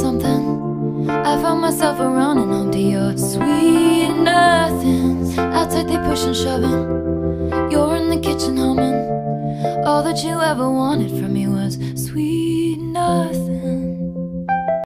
something. I found myself running onto your sweet nothings. Outside they push and shoving. You're in the kitchen humming. All that you ever wanted from me was sweet nothing.